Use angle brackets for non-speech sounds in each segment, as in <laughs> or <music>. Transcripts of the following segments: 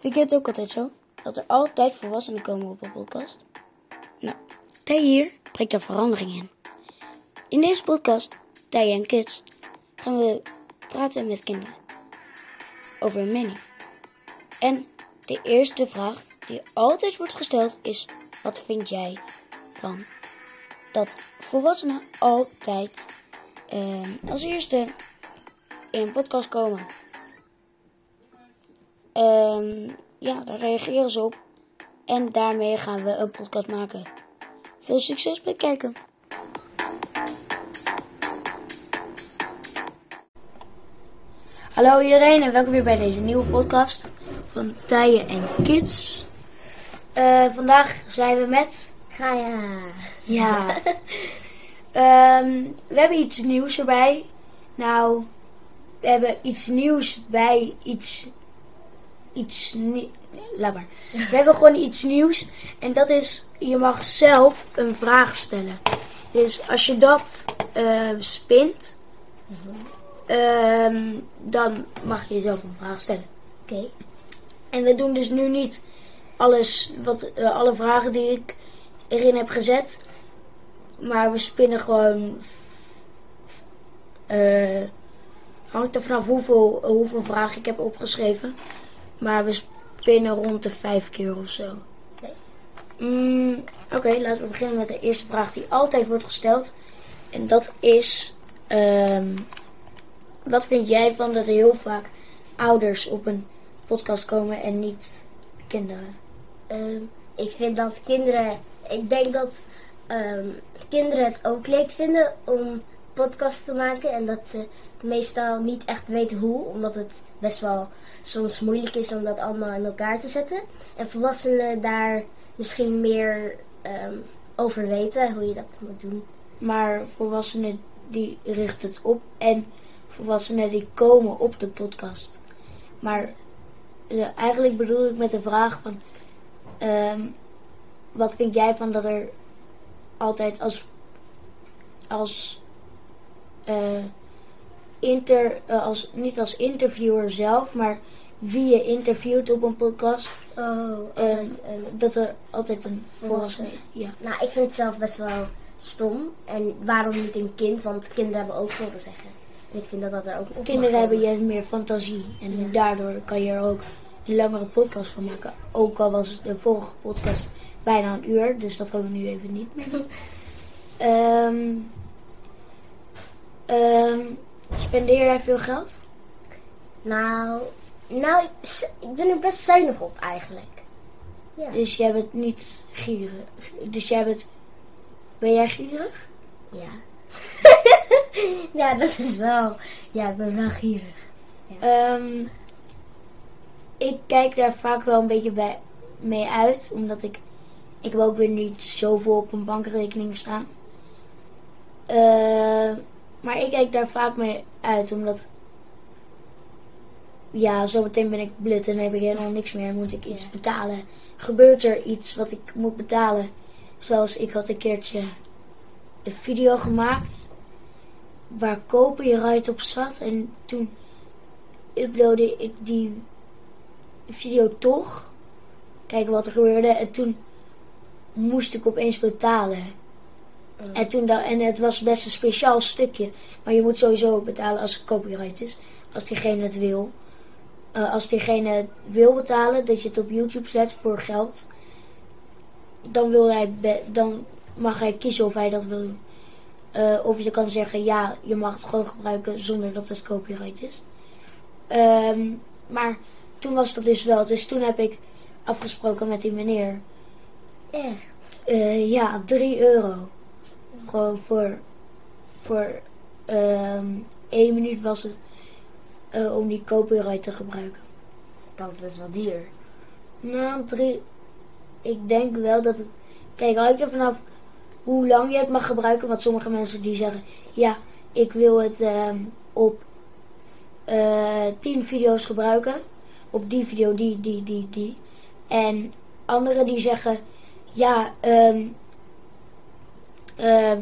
Vind je het ook altijd zo? Dat er altijd volwassenen komen op een podcast? Nou, Tij hier brengt daar verandering in. In deze podcast, Tij en Kids, gaan we praten met kinderen over hun mening. En de eerste vraag die altijd wordt gesteld is: wat vind jij van dat volwassenen altijd uh, als eerste in een podcast komen? Um, ja, daar reageren ze op. En daarmee gaan we een podcast maken. Veel succes bij kijken. Hallo iedereen en welkom weer bij deze nieuwe podcast van Tijen en Kids. Uh, vandaag zijn we met... Gaia. Ja. um, <laughs> we hebben iets nieuws erbij. Nou, we hebben iets nieuws bij iets iets nieuws. Laat maar. We hebben gewoon iets nieuws. En dat is, je mag zelf een vraag stellen. Dus als je dat uh, spint, uh, dan mag je zelf een vraag stellen. Oké. En we doen dus nu niet alles, wat, uh, alle vragen die ik erin heb gezet. Maar we spinnen gewoon. Uh, hangt er vanaf hoeveel, hoeveel vragen ik heb opgeschreven. Maar we spinnen rond de vijf keer of zo. Nee. Mm, Oké, laten we beginnen met de eerste vraag die altijd wordt gesteld. En dat is: um, Wat vind jij van dat er heel vaak ouders op een podcast komen en niet kinderen? Um, ik vind dat kinderen. Ik denk dat um, kinderen het ook leuk vinden om podcasts te maken en dat ze meestal niet echt weten hoe, omdat het best wel soms moeilijk is om dat allemaal in elkaar te zetten. En volwassenen daar misschien meer um, over weten hoe je dat moet doen. Maar volwassenen die richten het op en volwassenen die komen op de podcast. Maar eigenlijk bedoel ik met de vraag van um, wat vind jij van dat er altijd als als uh, inter, uh, als, niet als interviewer zelf, maar wie je interviewt op een podcast. Oh, uh, dat er altijd een volwassene. Ja. Nou, ik vind het zelf best wel stom. En waarom niet een kind? Want kinderen hebben ook veel te zeggen. En ik vind dat dat er ook op Kinderen hebben juist meer fantasie. En ja. daardoor kan je er ook een langere podcast van maken. Ook al was de vorige podcast bijna een uur. Dus dat gaan we nu even niet meer. um, <laughs> um, Spendeer jij veel geld? Nou, nou ik, ik ben er best zuinig op eigenlijk. Ja. Dus jij bent niet gierig. Dus jij bent... Ben jij gierig? Ja. <laughs> ja, dat is wel... Ja, ik ben wel gierig. Ja. Um, ik kijk daar vaak wel een beetje bij, mee uit. Omdat ik... Ik wil ook weer niet zoveel op een bankrekening staan. Uh, maar ik kijk daar vaak mee uit, omdat... Ja, zometeen ben ik blut en heb ik helemaal niks meer. Moet ik iets betalen. Gebeurt er iets wat ik moet betalen? Zoals ik had een keertje een video gemaakt. Waar copyright op zat. En toen uploadde ik die video toch. Kijken wat er gebeurde. En toen moest ik opeens betalen. Mm. En, toen da en het was best een speciaal stukje. Maar je moet sowieso ook betalen als het copyright is. Als diegene het wil. Uh, als diegene wil betalen, dat je het op YouTube zet voor geld. Dan, wil hij dan mag hij kiezen of hij dat wil doen. Uh, of je kan zeggen, ja, je mag het gewoon gebruiken zonder dat het copyright is. Um, maar toen was dat dus wel. Dus toen heb ik afgesproken met die meneer. Echt? Uh, ja, 3 euro. Gewoon voor, voor um, één minuut was het uh, om die copyright te gebruiken. Dat is best wel duur. Nou, drie. Ik denk wel dat het. Kijk, hangt er vanaf hoe lang je het mag gebruiken. Want sommige mensen die zeggen: Ja, ik wil het um, op uh, 10 video's gebruiken. Op die video, die, die, die, die. En anderen die zeggen: Ja, um, uh,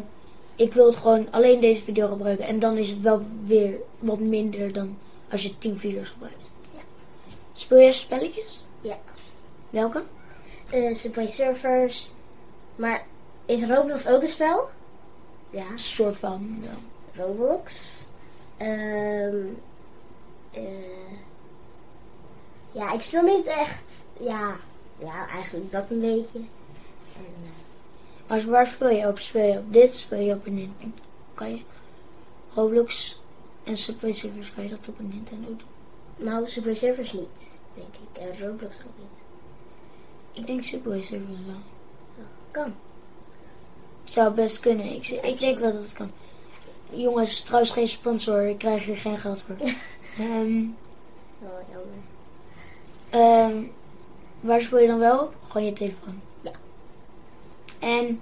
ik wil het gewoon alleen deze video gebruiken. En dan is het wel weer wat minder dan als je 10 video's gebruikt. Ja. Speel je spelletjes? Ja. Welke? Eh, Subway Surfers. Maar is Roblox ook een spel? Ja. Een soort van. Ja. Roblox. Ehm eh, ja, ik speel niet echt. Ja, ja, eigenlijk dat een beetje. Maar waar speel je op? Speel je op dit? Speel je op een Nintendo? Kan je Roblox en Subway Surfers kan je dat op een Nintendo doen? nou, Subway Surfers niet, denk ik. En Roblox ook niet. Ik denk Subway Surfers wel. Kan. Zou best kunnen. Ik, ik denk wel dat het kan. Jongens, trouwens geen sponsor. Ik krijg hier geen geld voor. <laughs> Ehm, Wel jammer. ehm, waar speel je dan wel op? Gewoon je telefoon. Ja. En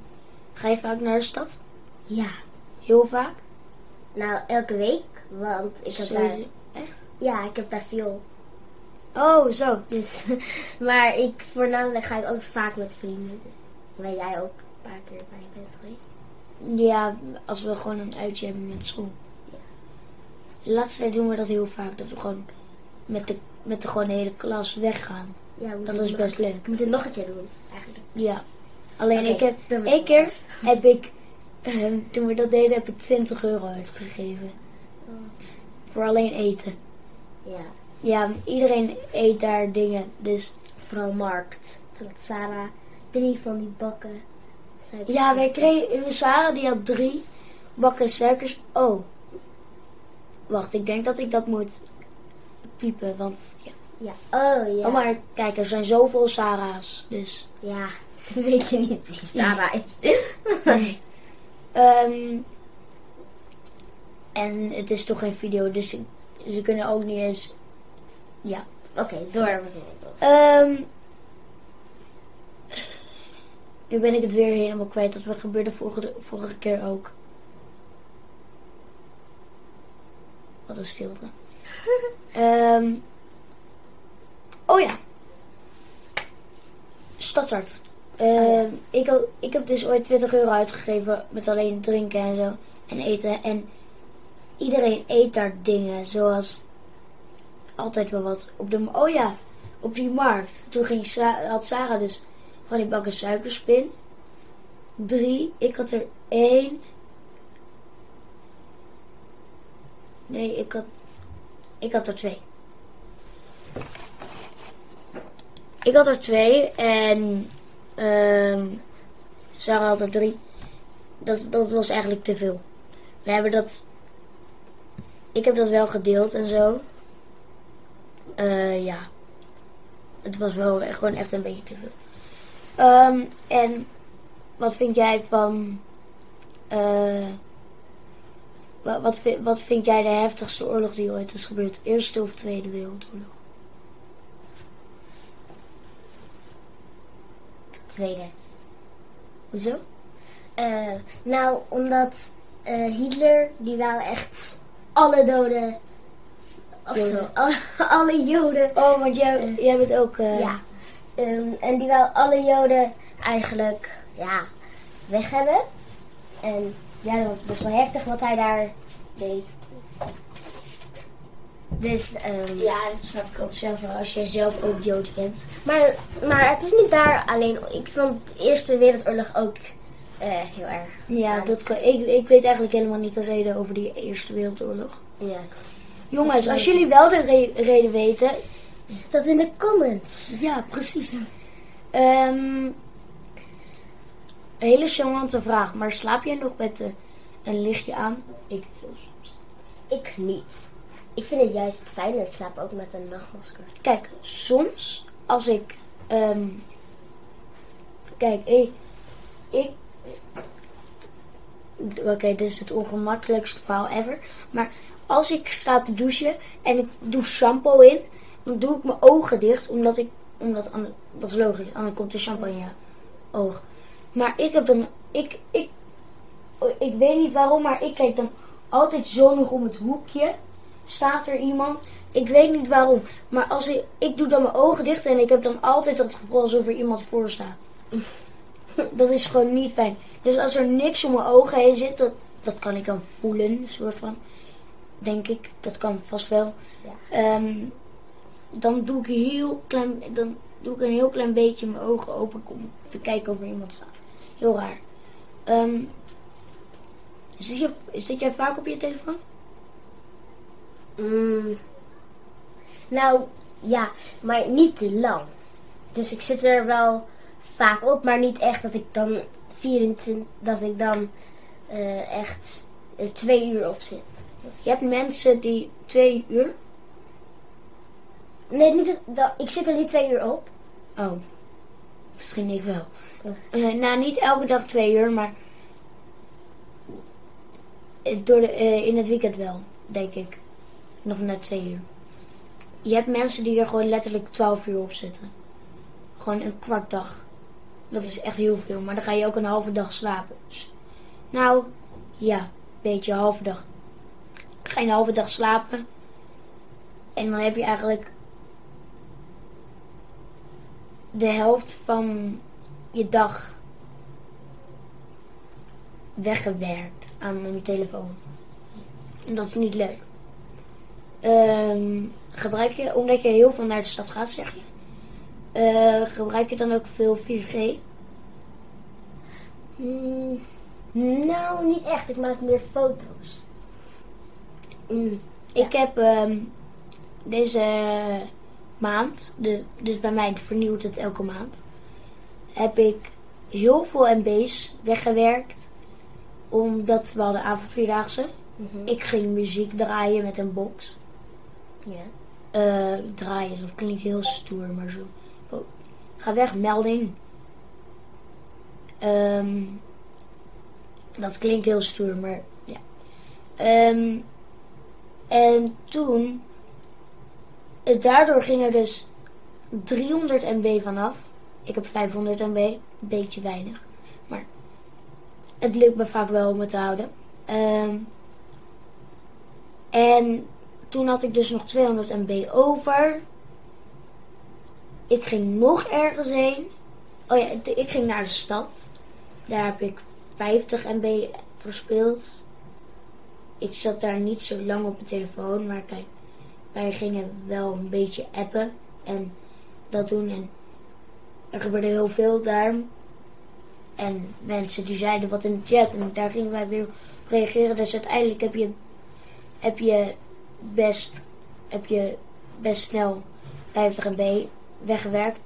ga je vaak naar de stad? Ja. Heel vaak? Nou, elke week. Want ik heb daar. Echt? Ja, ik heb daar veel. Oh, zo. Dus, <laughs> maar ik, voornamelijk ga ik ook vaak met vrienden. Waar jij ook een paar keer bij bent geweest. Ja, als we gewoon een uitje hebben met school. De laatste tijd doen we dat heel vaak. Dat we gewoon met de, met de gewoon hele klas weggaan. Ja, Dat is nog- best leuk. We moeten nog een keer doen, eigenlijk. Ja. Alleen ik heb, één keer heb ik, ehm, toen we dat deden, heb ik 20 euro uitgegeven. Oh. Voor alleen eten. Ja, Ja, iedereen eet daar dingen. Dus vooral markt. Toen had Sarah drie van die bakken. suiker- ja, wij kregen, Sarah die had drie bakken suikers. Oh. Wacht, ik denk dat ik dat moet piepen, want ja. Ja, oh ja. Oh, maar kijk, er zijn zoveel Sarah's, dus. Ja, <laughs> ze weten niet wie Sarah is. Nee. <laughs> Ehm, en het is toch geen video, dus ze, ze kunnen ook niet eens. Ja. Oké, door. Ehm, nu ben ik het weer helemaal kwijt. Dat gebeurde vorige, vorige keer ook. Wat een stilte. <laughs> Ehm, oh ja. Stadsarts. Ehm, ik, ik heb dus ooit 20 euro uitgegeven met alleen drinken en zo. En eten. En iedereen eet daar dingen. Zoals altijd wel wat. Op de, oh ja, op die markt. Toen ging Sa- had Sarah dus van die bakken suikerspin. Drie. Ik had er één. Nee, ik had, ik had er twee. Ik had er twee en ehm Sarah had er drie. Dat, dat was eigenlijk te veel. We hebben dat. Ik heb dat wel gedeeld en zo. Eh, ja. Het was wel echt- gewoon echt een beetje te veel. Ehm, en wat vind jij van. eh, wa- wat, vi- wat vind jij de heftigste oorlog die ooit is gebeurd? Eerste of Tweede Wereldoorlog? Tweede. Hoezo? Eh, nou, omdat eh, Hitler, die wou echt alle doden. Of zo, alle, <laughs> alle Joden. Oh, want jij, Eh, jij bent ook. Ja. Ehm, en die wou alle Joden eigenlijk, ja, weg hebben. En ja, dat was best wel heftig wat hij daar deed. Dus, ehm, Ja, dat snap ik ook zelf wel. Als jij zelf ook Joods bent. maar, maar het is niet daar alleen. Ik vond de Eerste Wereldoorlog ook eh, heel erg. Ja, dat kan, ik, ik weet eigenlijk helemaal niet de reden over die Eerste Wereldoorlog. Ja. Jongens, als jullie wel de re- reden weten. Zet dat in de comments. Ja, precies. Ehm, een hele charmante vraag. Maar slaap jij nog met eh, een lichtje aan? Ik soms. Ik niet. Ik vind het juist fijner. Ik slaap ook met een nachtmasker. Kijk, soms als ik. ehm, kijk, ik. ik Oké, dit is het ongemakkelijkste verhaal ever. Maar als ik sta te douchen en ik doe shampoo in, dan doe ik mijn ogen dicht. Omdat ik. Omdat, dat is logisch, anders komt de shampoo in je oog. Maar ik heb dan. Ik, ik, ik weet niet waarom, maar ik kijk dan altijd zo nog om het hoekje. Staat er iemand? Ik weet niet waarom. Maar als ik, ik doe dan mijn ogen dicht en ik heb dan altijd het gevoel alsof er iemand voor staat. <laughs> Dat is gewoon niet fijn. Dus als er niks om mijn ogen heen zit, dat, dat kan ik dan voelen, een soort van. Denk ik. Dat kan vast wel. Ja. Ehm, dan doe ik heel klein, dan doe ik een heel klein beetje mijn ogen open om te kijken of er iemand staat. Heel raar. Ehm zit, je, zit jij vaak op je telefoon? Mm. Nou, ja, maar niet te lang. Dus ik zit er wel vaak op, maar niet echt dat ik dan 24, dat ik dan eh, echt er twee uur op zit. Je hebt mensen die twee uur. Nee, niet, dat- ik zit er niet twee uur op. Oh, misschien ik wel. Eh, nou, niet elke dag twee uur, maar eh, door de, in het weekend wel, denk ik. Nog net twee uur. Je hebt mensen die er gewoon letterlijk 12 uur op zitten. Gewoon een kwart dag. Dat is echt heel veel, maar dan ga je ook een halve dag slapen. Dus, nou, ja, beetje een halve dag. Ga je een halve dag slapen. En dan heb je eigenlijk de helft van je dag weggewerkt aan je telefoon. En dat is niet leuk. Ehm, gebruik je, omdat je heel veel naar de stad gaat, zeg je. eh, gebruik je dan ook veel 4G? Hmm, nou, niet echt. Ik maak meer foto's. Mm. Ik heb ehm, deze maand, de, dus bij mij vernieuwt het elke maand, heb ik heel veel MB's weggewerkt. Omdat we hadden avondvierdaagse. Mhm. Ik ging muziek draaien met een box. Ja. Eh, draaien, dat klinkt heel stoer, maar zo. Oh, ga weg, melding. Ehm, dat klinkt heel stoer, maar ja. Ehm, en toen, eh, daardoor ging er dus 300 MB vanaf. Ik heb 500 MB, beetje weinig. Maar het lukt me vaak wel om het te houden. Ehm, en toen had ik dus nog 200 MB over. Ik ging nog ergens heen. Oh ja, ik ging naar de stad. Daar heb ik 50 MB verspeeld. Ik zat daar niet zo lang op mijn telefoon, maar kijk, wij gingen wel een beetje appen en dat doen. En er gebeurde heel veel daar. En mensen die zeiden wat in de chat en daar gingen wij weer op reageren. Dus uiteindelijk heb je, heb je best, heb je best snel 50 MB weggewerkt.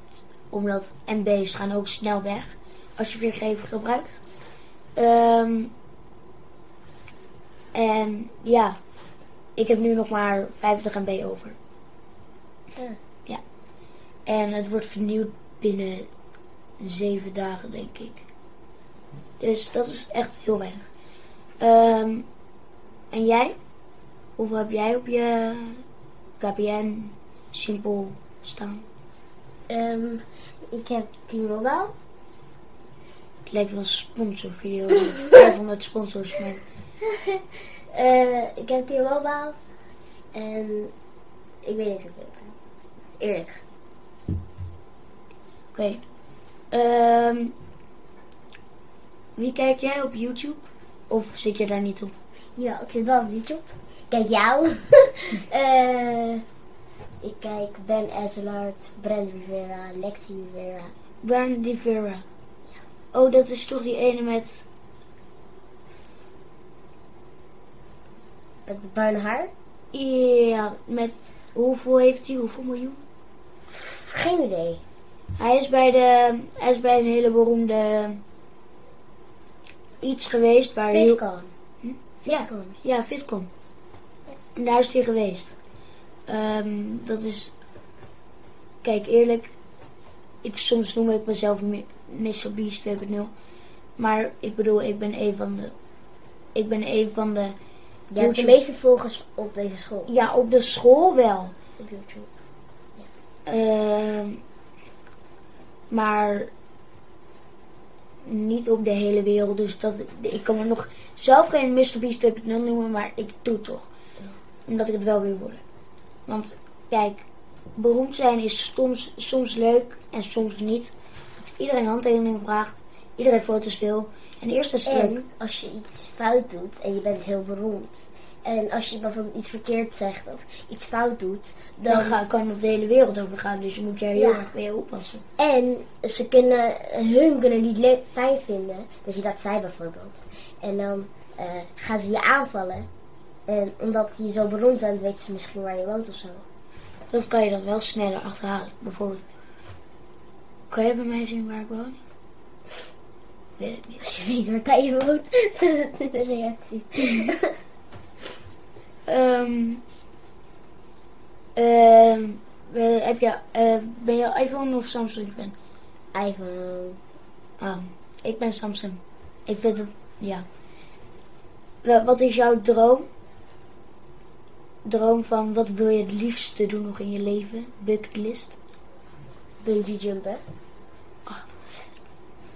Omdat MB's gaan ook snel weg als je 4G gebruikt. Ehm, en ja, ik heb nu nog maar 50 MB over. Ja. Ja. En het wordt vernieuwd binnen 7 dagen, denk ik. Dus dat is echt heel weinig. Ehm, en jij? Hoeveel heb jij op je KPN simpel staan? Ehm, ik heb T-Mobile. Het lijkt wel een sponsorvideo met 500 sponsors. Maar <laughs> Eh, ik heb T-Mobile. En ik weet niet hoeveel ik heb. Eerlijk. oké. Ehm, wie kijk jij op YouTube? Of zit je daar niet op? Ja, ik zit wel op YouTube. Kijk jou. <laughs> Eh, ik kijk Ben Ezelaert, Brent Rivera, Lexi Rivera. Brandon Di Vera. Oh, dat is toch die ene met... Met het bruine haar. Ja, met... Hoeveel heeft hij? Hoeveel miljoen? Geen idee. Hij is bij de... Hij is bij een hele beroemde... Iets geweest waar... heel- Fitcon. Ja, ja, Viscom. Daar is hij geweest. Ehm, dat is... Kijk, eerlijk... Ik, soms noem ik mezelf Mr. Beast 2.0. Maar ik bedoel, ik ben een van de... Ik ben een van de... Je hebt de meeste volgers op deze school. Ja, op de school wel. Op YouTube. Ehm, maar niet op de hele wereld. Dus dat, ik kan me nog zelf geen Mr. Beast 2.0 noemen, maar ik doe toch. Omdat ik het wel wil worden. Want kijk, beroemd zijn is soms, soms leuk en soms niet. Dat iedereen handtekeningen vraagt, iedereen foto's wil. En eerst is het leuk. Als je iets fout doet en je bent heel beroemd, En als je bijvoorbeeld iets verkeerd zegt of iets fout doet, Dan dan... ga, kan het de hele wereld over gaan, dus je moet jij heel Ja. erg mee oppassen. En ze kunnen, hun kunnen niet fijn vinden dat je dat zei bijvoorbeeld. En dan eh, gaan ze je aanvallen. En omdat je zo beroemd bent, weten ze misschien waar je woont of zo. Dat kan je dan wel sneller achterhalen. Bijvoorbeeld, kan je bij mij zien waar ik woon? Weet ik niet. Als je weet waar Tije woont, zijn dat de reacties. Ehm ehm, eh, heb je, eh, ben je iPhone of Samsung fan? iPhone. Ah, ik ben Samsung. Ik vind het, ja. Wa- Wat is jouw droom? Droom van wat wil je het liefste doen nog in je leven? Bucketlist? Bungee jumpen.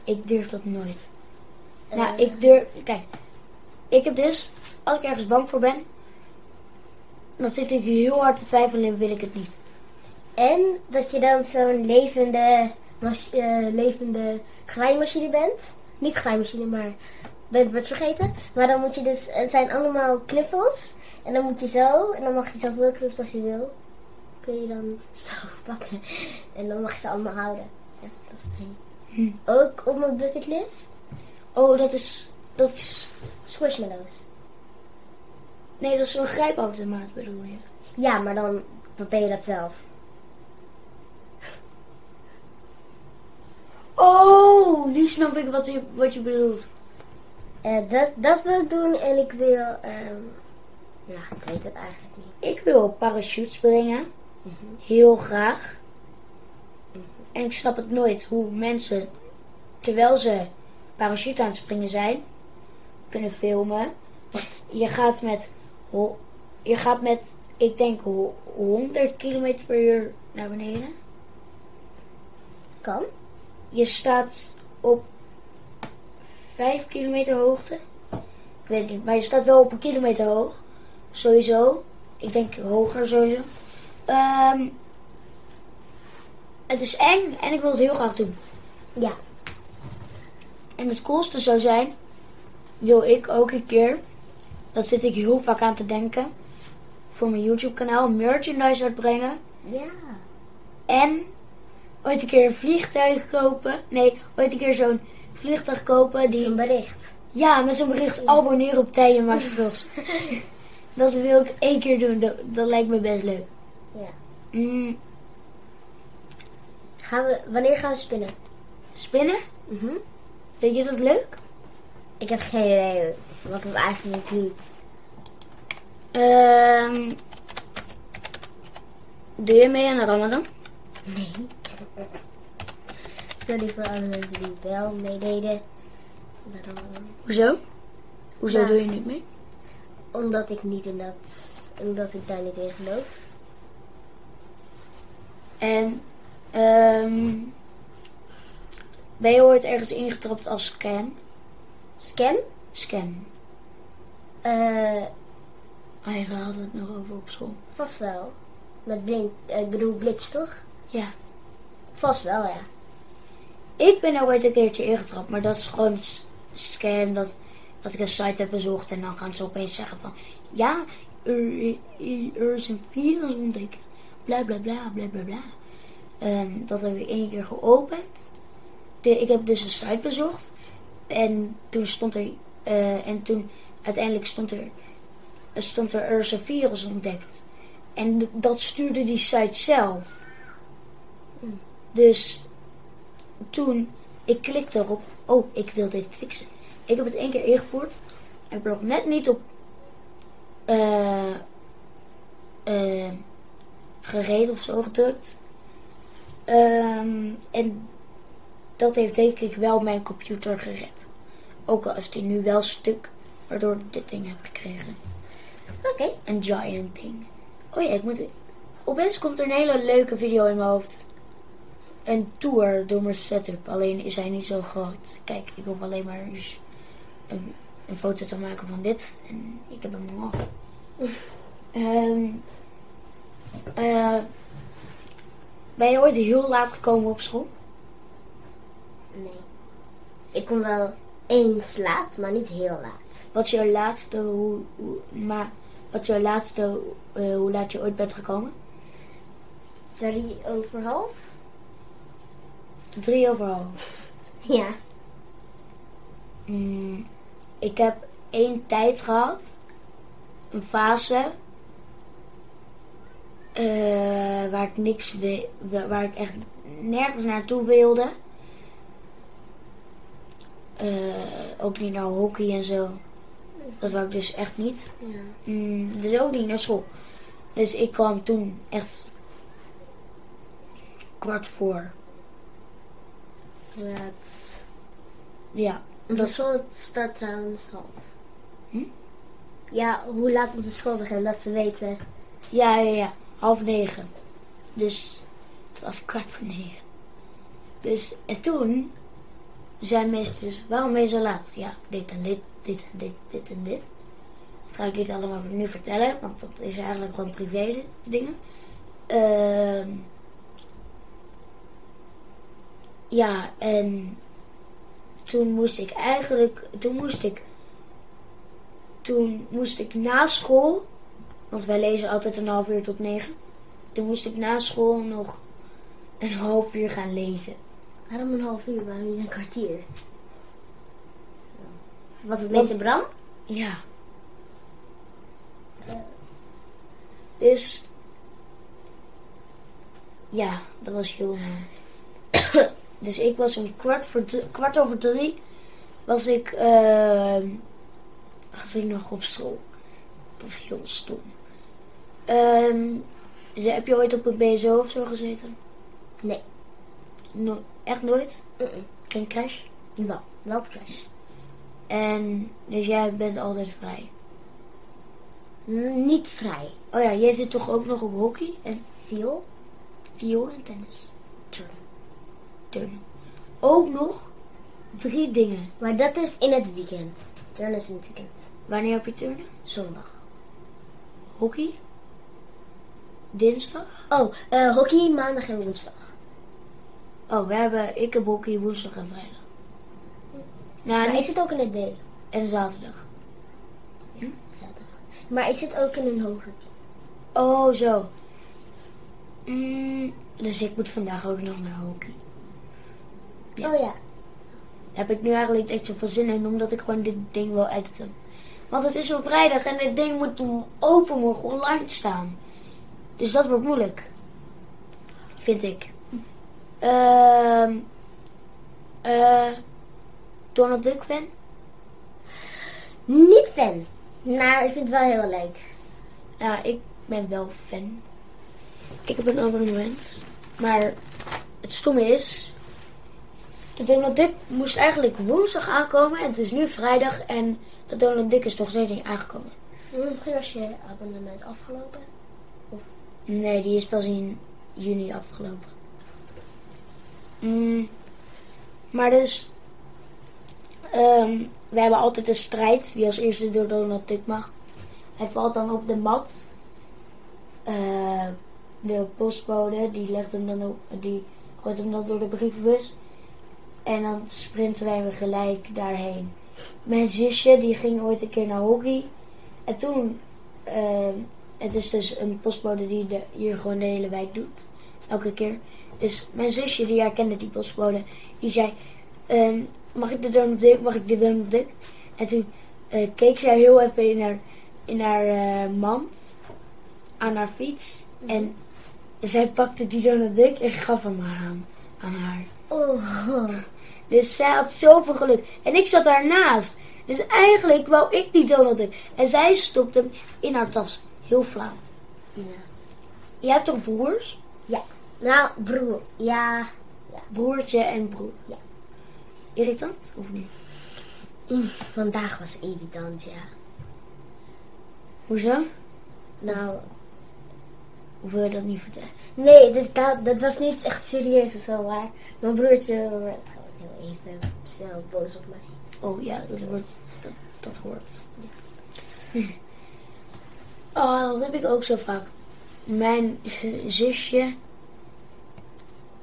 Ik durf dat nooit. Eh, Nou, ik durf. Kijk, ik heb dus, als ik ergens bang voor ben, dan zit ik heel hard te twijfelen en wil ik het niet. En dat je dan zo'n levende, eh, levende glijmachine bent. Niet glijmachine, maar ben het vergeten. Maar dan moet je dus, het zijn allemaal knuffels. En dan moet je zo, en dan mag je zoveel knuffels als je wil. Kun je dan <laughs> zo pakken. En dan mag je ze allemaal houden. Ja, dat is fijn. Hm. Ook op mijn bucketlist, Oh, dat is. Dat is. squishmallows. Nee, dat is zo'n grijpautomaat bedoel je. Ja, maar dan ben je dat zelf. Oh, nu snap ik wat je, wat je bedoelt. Eh, dat, dat wil ik doen en ik wil, ehm ja, ik weet het eigenlijk niet. Ik wil parachute springen. Mhm. Heel graag. En ik snap het nooit hoe mensen, terwijl ze parachute aan het springen zijn, kunnen filmen. Want je gaat met, je gaat met ik denk ho- 100 km per uur naar beneden. Kan. Je staat op 5 kilometer hoogte. Ik weet het niet, maar je staat wel op een kilometer hoog. Sowieso. Ik denk hoger sowieso. Ehm, het is eng en ik wil het heel graag doen. Ja. En het coolste zou zijn, wil ik ook een keer, dat zit ik heel vaak aan te denken, voor mijn YouTube kanaal merchandise uitbrengen. Ja. En ooit een keer een vliegtuig kopen. Nee, ooit een keer zo'n vliegtuig kopen die... Zo'n bericht. Ja, met zo'n bericht abonneren op Tije Maakt <laughs> Vlogs. Dat wil ik één keer doen. Dat, dat lijkt me best leuk. Ja. Mm, Gaan we, wanneer gaan we spinnen? spinnen? Mhm. Vind je dat leuk? Ik heb geen idee wat het eigenlijk doet. Ehm doe je mee aan de Ramadan? Nee. Sorry voor alle mensen die wel meededen. Hoezo? Hoezo Ja. doe je niet mee? Omdat ik niet in dat, omdat ik daar niet in geloof. En ehm ben je ooit ergens ingetrapt als scam? Scam? Scam. Eh, daar hadden we het nog over op school. vast wel. Met blink, eh, ik bedoel blitz toch? Ja. Vast wel, ja. Ik ben ooit een keertje ingetrapt, maar dat is gewoon scam dat, dat ik een site heb bezocht en dan gaan ze opeens zeggen van ja, er, er is een virus ontdekt. Bla bla bla bla bla bla. Ehm, dat heb ik één keer geopend. De, ik heb dus een site bezocht en toen stond er eh, en toen uiteindelijk stond er stond er er is een virus ontdekt. En dat stuurde die site zelf. Dus toen ik klikte erop, oh, ik wil dit fixen. Ik heb het één keer ingevoerd. En ik heb nog net niet op eh eh gereden of zo gedrukt. Ehm, en dat heeft denk ik wel mijn computer gered. Ook al is die nu wel stuk, waardoor ik dit ding heb gekregen. Oké. Een giant ding. Oh ja, ik moet... Opeens komt er een hele leuke video in mijn hoofd. Een tour door mijn setup. Alleen is hij niet zo groot. Kijk, ik hoef alleen maar een, een foto te maken van dit. En ik heb hem al. <laughs> Ehm eh, ben je ooit heel laat gekomen op school? Nee. Ik kom wel eens laat, maar niet heel laat. Wat is jouw laatste, hoe, hoe, ma, wat is jouw laatste, eh, hoe laat je ooit bent gekomen? Drie over half? Drie over half. Ja. Mm, ik heb één tijd gehad, een fase, eh, waar ik niks waar ik echt nergens naartoe wilde. Eh, ook niet naar hockey en zo. Dat wou ik dus echt niet. ja. Mm, dus ook niet naar school. Dus ik kwam toen echt kwart voor. Dat... Ja, Onze school start trouwens half. Hm? Ja, hoe laat onze school begint, dat ze weten. Ja, ja, ja. Half negen. Dus het was kwart voor negen. Dus, en toen zijn mensen dus, waarom ben je zo laat? Ja, dit en dit, dit en dit, dit en dit. Dat ga ik niet allemaal nu vertellen, want dat is eigenlijk gewoon privé dingen. Ehm ja, en toen moest ik eigenlijk, toen moest ik, toen moest ik na school want wij lezen altijd een half uur tot negen. Toen moest ik na school nog een half uur gaan lezen. Waarom een half uur, waarom niet een kwartier? Was het meester Bram? Ja. Dus. Ja, dat was heel. Dus ik was om kwart, voor kwart over drie. Was ik. ehm wat ging ik nog op school? Dat is heel stom. Ehm, ze- heb je ooit op een BSO of zo gezeten? Nee. No echt nooit? Mm Geen crash? Wel, wel crash. En dus jij bent altijd vrij. N- Niet vrij. Oh ja, jij zit toch ook nog op hockey en Veel. viool en tennis. Turnen. Ook nog drie dingen. Maar dat is in het weekend. Turnen is in het weekend. Wanneer heb je turnen? Zondag. Hockey? Dinsdag? Oh, eh, hockey maandag en woensdag. Oh, we hebben, ik heb hockey woensdag en vrijdag. Nou, maar ik zit ook in het D. en zaterdag. Zaterdag. Maar ik zit ook in een hoger team. Oh, zo. Mm, dus ik moet vandaag ook nog naar hockey. Oh ja. Heb ik nu eigenlijk echt zoveel zin in, omdat ik gewoon dit ding wil editen. Want het is zo vrijdag en dit ding moet overmorgen online staan. Dus dat wordt moeilijk. Vind ik. Ehm eh Donald Duck fan? Niet fan. Nou, ik vind het wel heel leuk. Ja, ik ben wel fan. Ik heb een abonnement. Maar het stomme is... De Donald Duck moest eigenlijk woensdag aankomen en het is nu vrijdag en de Donald Duck is nog steeds niet aangekomen. Misschien als je abonnement afgelopen. Nee, die is pas in juni afgelopen. Mm, maar dus... ehm, we hebben altijd een strijd wie als eerste door Donald Duck mag. Hij valt dan op de mat. Eh, de postbode die legt hem dan op, die gooit hem dan door de brievenbus. En dan sprinten wij weer gelijk daarheen. Mijn zusje die ging ooit een keer naar hockey. En toen, ehm, het is dus een postbode die de, hier gewoon de hele wijk doet. Elke keer. Dus mijn zusje die herkende die postbode. Die zei, ehm, mag ik de Donald Duck, mag ik de Donald Duck? En toen eh, keek zij heel even in haar, in haar eh, mand aan haar fiets. En zij pakte die Donald Duck en gaf hem aan, aan haar. Oh. Dus zij had zoveel geluk. En ik zat daarnaast. Dus eigenlijk wou ik die Donald Duck. En zij stopte hem in haar tas. Heel flauw. Ja. Je hebt toch broers? Nou, broer. Ja. Broertje en broer. Ja. Irritant of niet? Mm, vandaag was irritant, ja. Hoezo? Nou, Of wil je dat niet vertellen? nee, dus dat, dat was niet echt serieus of zo, maar mijn broertje werd gewoon heel even snel boos op mij. Oh ja, dat, wordt, dat, dat hoort. Oh, dat heb ik ook zo vaak. Mijn zusje,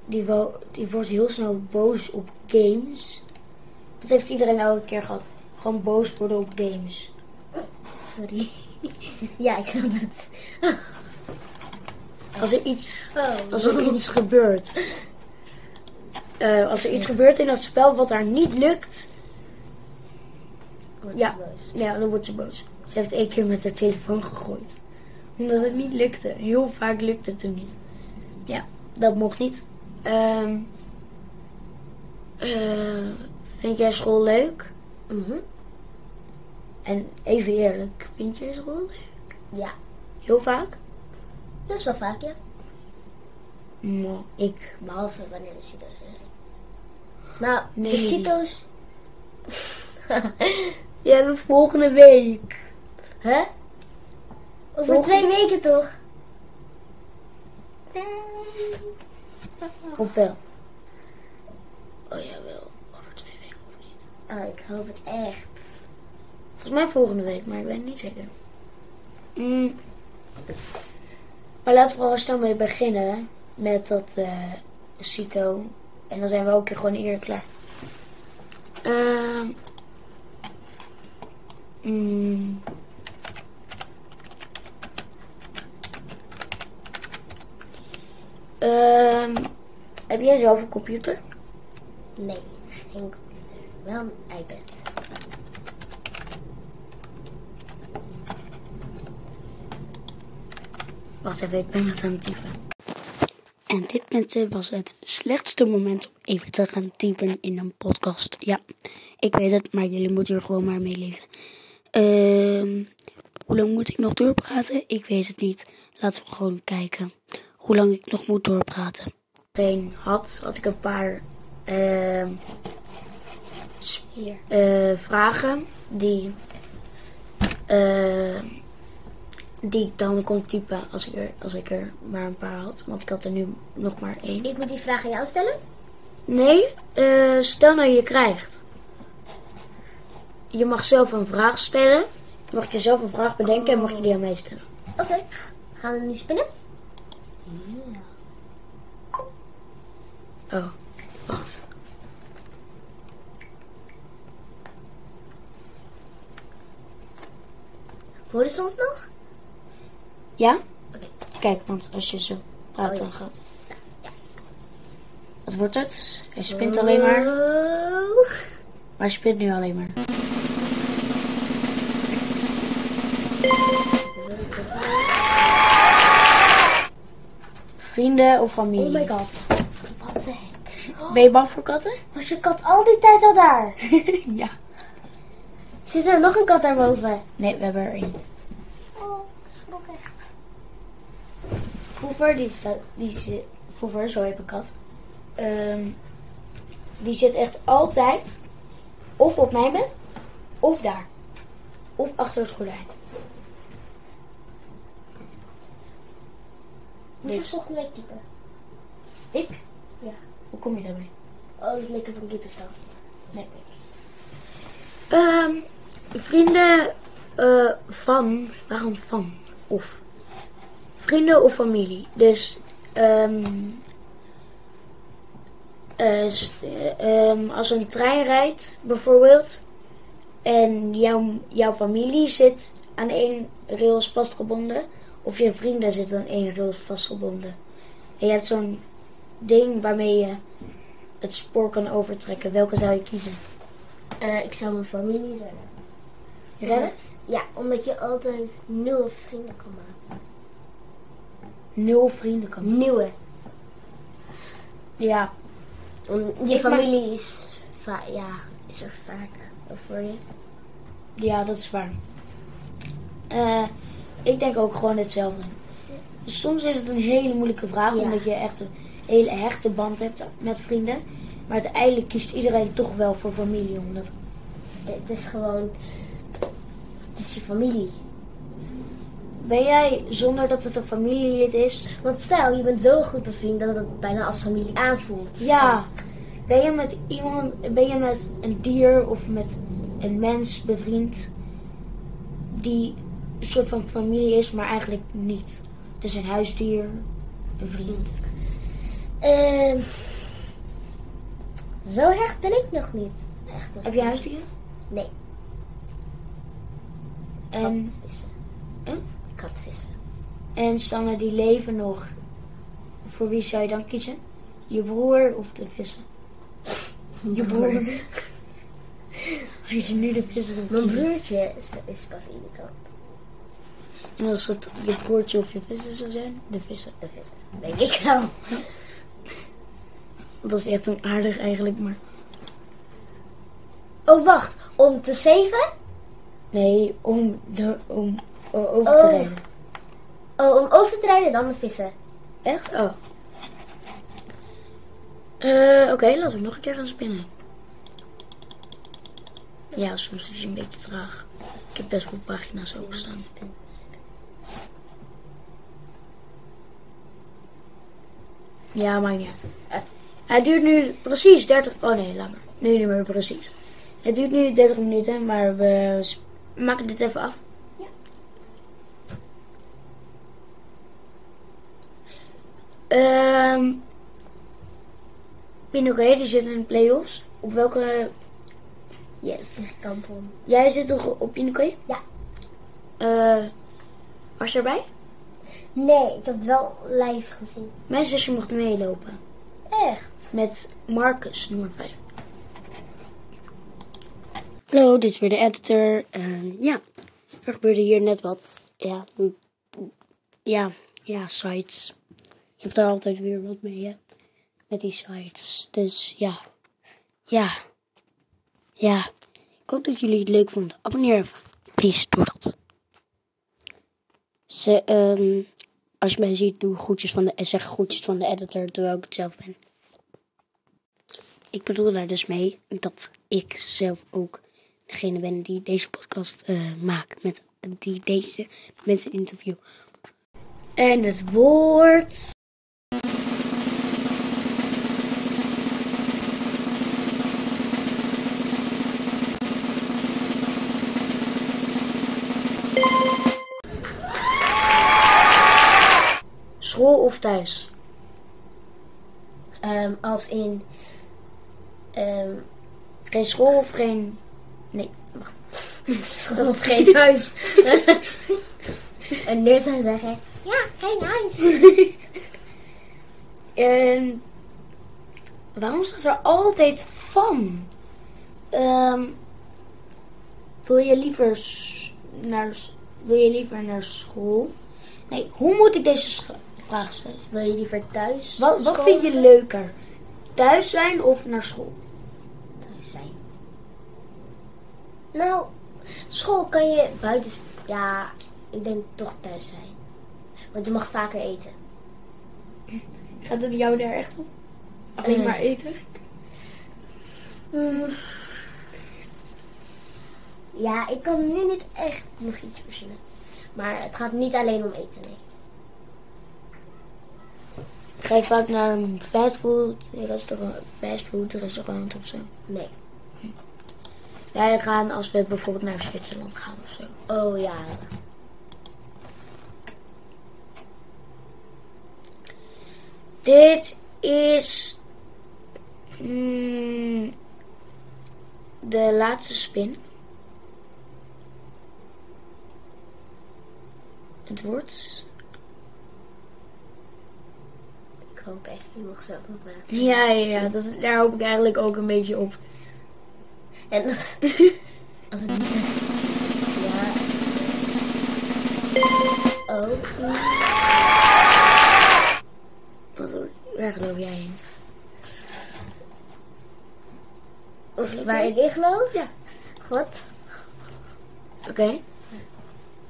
die, wo- die wordt heel snel boos op games. Dat heeft iedereen elke keer gehad. Gewoon boos worden op games. Sorry. <laughs> Ja, ik snap het. Als er iets, Oh. als er iets gebeurt. Eh, als er iets gebeurt in dat spel wat haar niet lukt. Wordt Ja. Ja, dan wordt ze boos. Ze heeft één keer met haar telefoon gegooid. Omdat het niet lukte. Heel vaak lukte het toen niet. Ja, dat mocht niet. Ehm eh, vind jij school leuk? Mhm. En even eerlijk, vind jij school leuk? Ja, Heel vaak? dat is wel vaak, ja. Nou, ik. Behalve wanneer de er zijn. Nou, Nee. de CITO's... <laughs> Ja, de volgende week. Hè? Over Volgende- twee weken toch? Of wel? Oh ja, wel. Over twee weken of niet? Oh, ik hoop het echt. Volgens mij volgende week, maar ik weet het niet zeker. Mm. Maar laten we gewoon snel mee beginnen met dat eh CITO. En dan zijn we ook gewoon eerder klaar. Ehm. mm. Ehm, heb jij zelf een computer? Nee, geen computer. Wel een iPad. Wacht even, ik ben het aan het typen. En dit mensen was het slechtste moment om even te gaan typen in een podcast. Ja, ik weet het, maar jullie moeten er gewoon maar mee leven. Ehm, hoe lang moet ik nog doorpraten? Ik weet het niet. Laten we gewoon kijken hoe lang ik nog moet doorpraten. Geen had, had ik een paar ehm, eh, vragen die, eh, die ik dan kon typen als ik, er, als ik er maar een paar had. Want ik had er nu nog maar Dus één. ik moet die vraag aan jou stellen? Nee, eh, stel nou je krijgt. Je mag zelf een vraag stellen. Je mag jezelf een vraag bedenken en mag je die aan mij stellen. Oké. Gaan we nu spinnen? Oh, wacht. Horen ze ons nog? Ja? Oké. Kijk, want als je zo praat, Oh, ja. dan gaat. Wat wordt het? Hij spint alleen maar. Oh. Maar hij spint nu alleen maar. Vrienden of familie? Oh my god. Wat de hek. Ben je bang voor katten? Was je kat al die tijd al daar? <laughs> ja. Zit er nog een kat daarboven? Nee, we hebben er één. Oh, ik schrok echt. Foever, die staat, die Foever, zo heet een kat. Ehm, die zit echt altijd of op mijn bed, of daar. Of achter het gordijn. Moet je Dus. volgende week typen? Ik? Ja. Hoe kom je daarbij? Oh, dat op een kippenvel. Nee. Ehm, vrienden eh, van, waarom van? Of. Vrienden of familie. Dus, ehm, als een trein rijdt, bijvoorbeeld, en jouw, jouw familie zit aan één rails vastgebonden, of je vrienden zitten aan één rails vastgebonden. En je hebt zo'n ding waarmee je het spoor kan overtrekken. Welke zou je kiezen? Eh, ik zou mijn familie redden. Redden? Ja, omdat je altijd nieuwe vrienden kan maken. Nul vrienden kan. Nieuwe. Ja, Je Ik familie is, va- ja, is er vaak voor je. ja, dat is waar. Eh, ik denk ook gewoon hetzelfde. Soms is het een hele moeilijke vraag, Ja. omdat je echt een hele hechte band hebt met vrienden. Maar uiteindelijk kiest iedereen toch wel voor familie. Omdat, Het is gewoon, het is je familie. Ben jij, zonder dat het een familielid is, Want stel, je bent zo goed bevriend dat het bijna als familie aanvoelt. ja, ben je met iemand, ben je met een dier of met een mens bevriend die een soort van familie is, maar eigenlijk niet. Dus een huisdier, een vriend. Ehm, zo hecht ben ik nog niet. Echt nog Heb je huisdieren? Nee. En Huh? Katvissen. En stammen die leven nog. Voor wie zou je dan kiezen? Je broer of de vissen? Je broer. Als je nu de vissen zou Mijn broertje is, is pas irritant. En als het je broertje of je vissen zou zijn? De vissen. De vissen. Denk ik wel. <laughs> Dat is echt een aardig eigenlijk, maar... Oh, wacht. Om te zeven? Nee, om, de, om o- over te Oh. rijden. Oh, om over te rijden dan de vissen. Echt? Oh. Eh, Oké, laten we nog een keer gaan spinnen. Ja, soms is hij een beetje traag. Ik heb best veel pagina's openstaan. Ja, maakt niet uit. Hij duurt nu precies 30... Oh nee, laat maar. Nu niet meer precies. Het duurt nu 30 minuten, maar we maken dit even af. Ja. Ehm Pinoké, die zit in de play-offs. Op welke... Yes. Kampong. Jij zit toch op Pinoké? Ja. Eh was je erbij? Nee, ik heb het wel live gezien. Mijn zusje mocht meelopen. Echt? Met Marcus, nummer 5. Hallo, dit is weer de editor. Ehm, ja, er gebeurde hier net wat. Ja, ja, ja, sites. Je hebt daar altijd weer wat mee, hè? Met die sites. Dus ja, ja, ja. Ik hoop dat jullie het leuk vonden. Abonneer even. Please, doe dat. Ze, ehm, als je mij ziet, doe groetjes van de, zeg groetjes van de editor, terwijl ik het zelf ben. Ik bedoel daar dus mee dat ik zelf ook degene ben die deze podcast eh, maakt. Met, die deze mensen interview. En het woord. School of thuis? Ehm, als in... ehm Geen school of geen. Nee, wacht. <laughs> school of geen <laughs> huis. en nu zou zeggen... Ja, geen huis. <laughs> Ehm, waarom staat er altijd van? Wil je liever naar wil je liever naar school? Nee, hoe moet ik deze vraag stellen? Wil je liever thuis Wat, wat vind je leuker? Thuis zijn of naar school? Thuis zijn. Nou, school kan je buiten... Ja, ik denk toch thuis zijn. Want je mag vaker eten. <laughs> Gaat het jou daar echt om? Alleen Eh. maar eten? Hmm. Ja, ik kan nu niet echt nog iets verzinnen. Maar het gaat niet alleen om eten, nee. Ga je vaak naar een fastfood restaurant, fastfood restaurant of zo? Nee. Wij gaan als we bijvoorbeeld naar Zwitserland gaan of zo. Oh ja. Dit is mm, de laatste spin. Het wordt. Ik hoop echt, je mag zelf nog praten. Ja, ja, ja dat, daar hoop ik eigenlijk ook een beetje op. En als, <laughs> als het niet is. Ja. Oh. Waar geloof jij in? Of waar ik in geloof? Ja. God. Oké.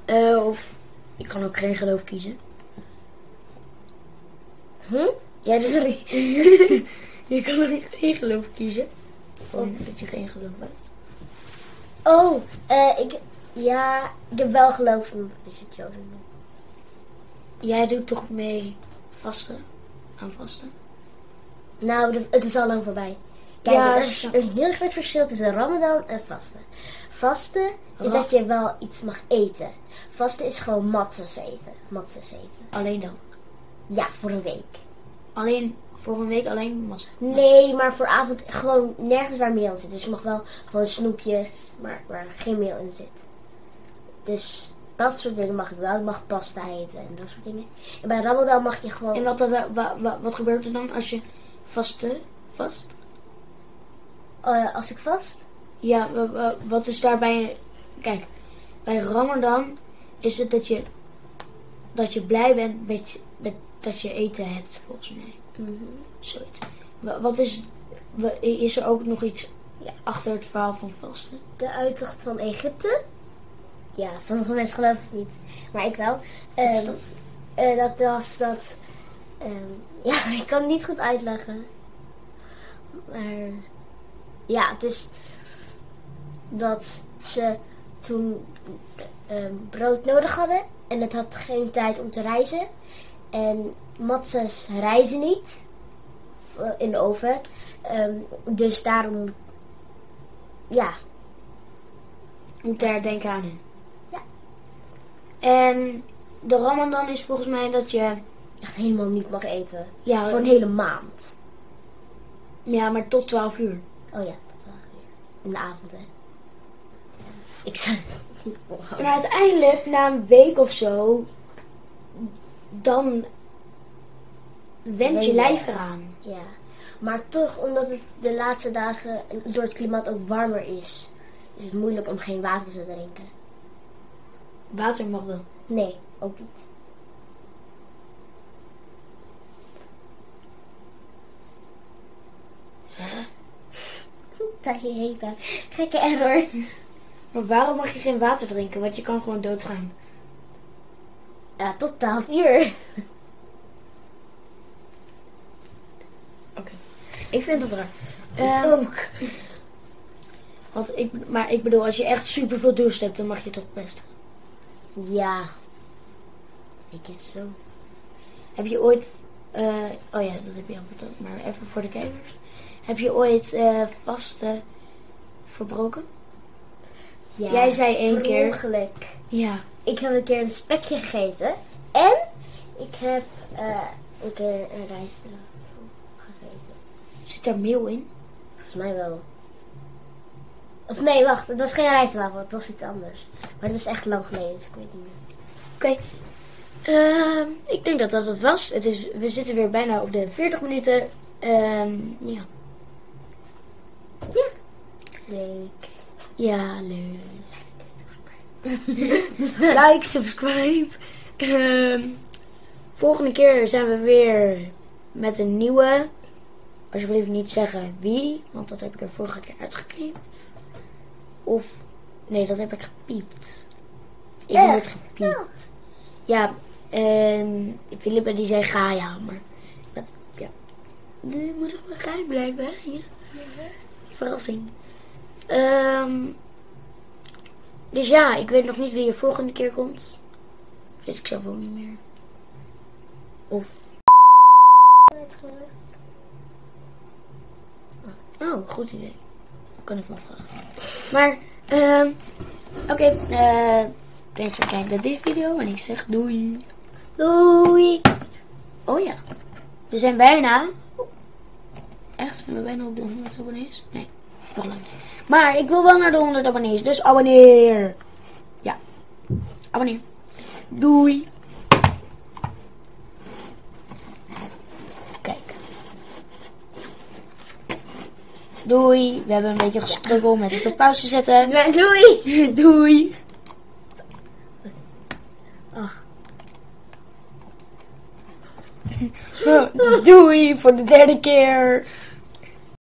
Eh, of ik kan ook geen geloof kiezen. Ja, dus <laughs> je kan ook geen geloof kiezen. Of dat je geen geloof hebt. Oh, eh, ik, ja, ik heb wel geloof in is het Jodendom. Jij doet toch mee vasten? Aan vasten? Nou, dat, het is al lang voorbij. Kijk, Ja, er is een heel groot verschil tussen Ramadan en vasten. Vasten is Wat? dat je wel iets mag eten. Vasten is gewoon matzes eten. Matzes eten. Alleen dan. Ja, voor een week. Alleen voor een week alleen massa. Nee, maar voor avond gewoon nergens waar meel zit. Dus je mag wel gewoon snoepjes, maar waar geen meel in zit. Dus Dat soort dingen mag ik wel. Ik mag pasta eten en dat soort dingen. En bij Ramadan mag je gewoon... En wat, wat, wat, gebeurt er dan als je vaste, vast? eh, als ik vast... Ja, wa- wa- wat is daarbij... Kijk, bij Ramadan is het dat je, dat je blij bent met, met dat je eten hebt, volgens mij. Zoiets. Wa- Wat is... Is er ook nog iets achter het verhaal van vasten? De uittocht van Egypte. Ja, sommige mensen geloven het niet. Maar ik wel. Wat Ehm, dat? eh, dat was dat... ehm, <laughs> ja, ik kan het niet goed uitleggen. Maar... Ja, het is... Dat ze toen ehm, brood nodig hadden. En het had geen tijd om te reizen. En matzes reizen niet. eh, In de oven. Ehm, dus daarom... Ja, Moet daar denken aan hen. Ja. En de Ramadan is volgens mij dat je... echt helemaal niet mag eten. Ja, Voor een hele maand. ja maar tot 12 uur. Oh ja, dat wel weer. In de avond, hè. Ik zou het niet volhouden. En uiteindelijk, na een week of zo, dan went je lijf eraan. Ja. Maar toch, omdat het de laatste dagen door het klimaat ook warmer is, is het moeilijk om geen water te drinken. Water mag wel. Nee, ook niet. <laughs> Dat je heet dat. Gekke error. Maar waarom mag je geen water drinken? Want je kan gewoon doodgaan. Ja, tot 12 uur. Ik vind dat raar. Ehm, ook. want ik, maar ik bedoel, als je echt super veel dorst hebt, dan mag je toch best. Ja. Ik guess zo. Heb je ooit... eh, oh ja, dat heb je al verteld. Maar even voor de kijkers. Heb je ooit eh vasten verbroken? Ja. Jij zei één keer-. Ja. Ik heb een keer een spekje gegeten. En ik heb eh, een keer een rijstwafel gegeten. Zit daar meel in? Volgens mij wel. Of nee, wacht. Het was geen rijstwafel. Het was iets anders. Maar het is echt lang geleden, dus ik weet niet meer. Oké. Ehm, ik denk dat dat het was. Het is, we zitten weer bijna op de 40 minuten. Ehm, ja. Leuk. Ja, leuk. <laughs> like, subscribe. Ehm, volgende keer zijn we weer met een nieuwe. Alsjeblieft niet zeggen wie, want dat heb ik er vorige keer uitgeknipt. Of, nee, dat heb ik gepiept. Ik heb het gepiept. Ja, en Philippa die zei ga ja, maar dat, ja. Je moet toch wel geheim blijven, hè? Ja. Verrassing. Ehm, dus ja, ik weet nog niet wie de volgende keer komt. Weet ik zelf ook niet meer. Of, oh, goed idee. Kan ik wel vragen. Maar, ehm, oké, eh, thanks voor het kijken naar deze video. En ik zeg doei. Doei. Oh ja, we zijn bijna. Echt, zijn bijna op de 100 abonnees? Nee. Maar ik wil wel naar de 100 abonnees, dus abonneer. Ja, abonneer. Doei. Kijk. Doei. We hebben een beetje gestruggeld met het op pauze zetten. Doei. <laughs> Doei. Ach. <laughs> Doei voor de derde keer.